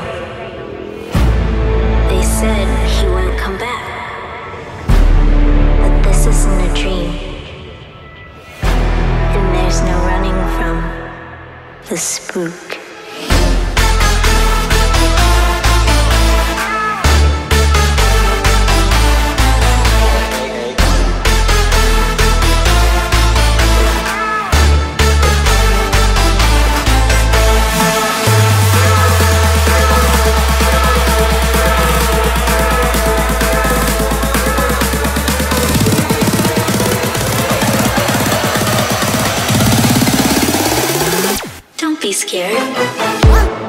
hospital. They said he wouldn't come back. But this isn't a dream. And there's no running from the spook. be scared.